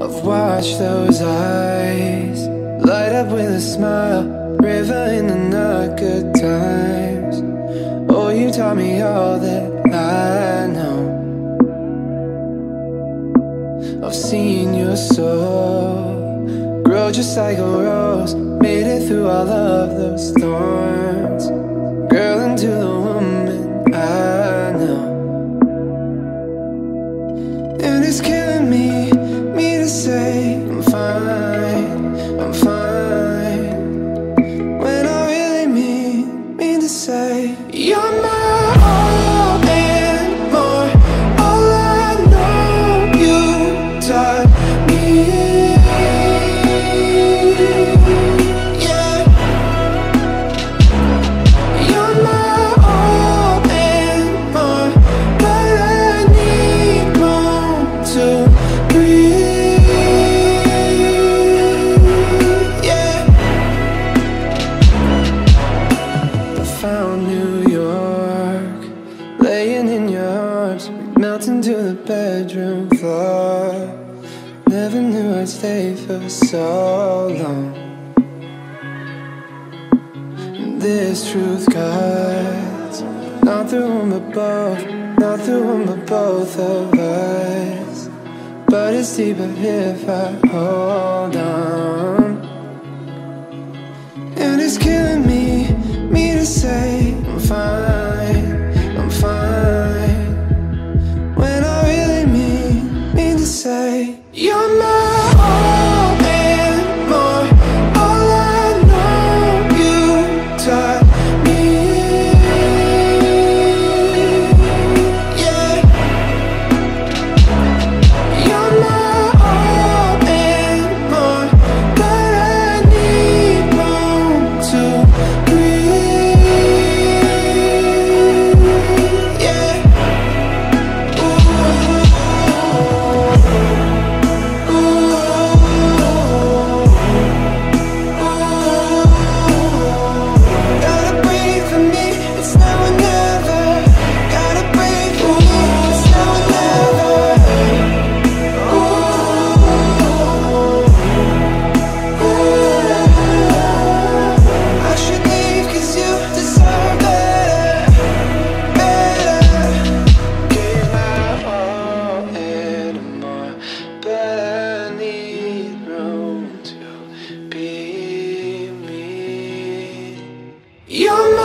I've watched those eyes light up with a smile, river in the not good times. Oh, you taught me all that I know. I've seen your soul grow just like a rose, made it through all of those thorns. Girl, into the woman in your arms, melting to the bedroom floor. Never knew I'd stay for so long. This truth cuts Not through one but both Not through one but both of us But it's deeper if I hold on You're